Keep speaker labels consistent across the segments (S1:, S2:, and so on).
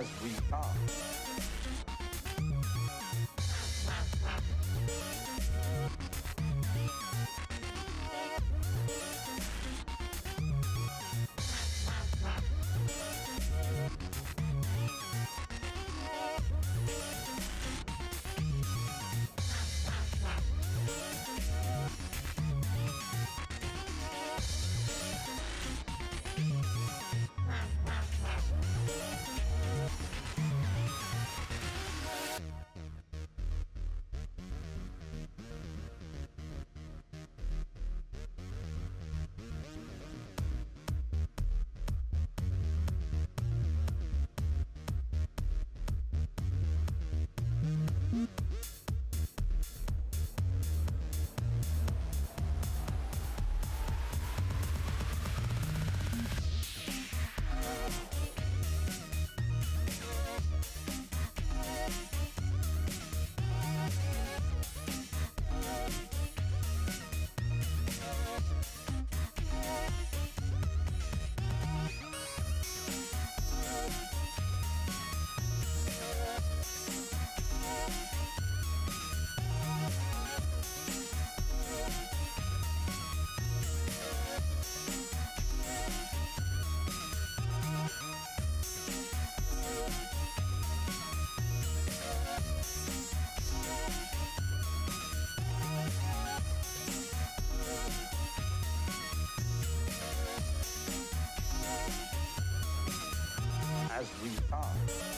S1: as we are. As we are.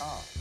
S1: As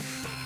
S2: Yeah.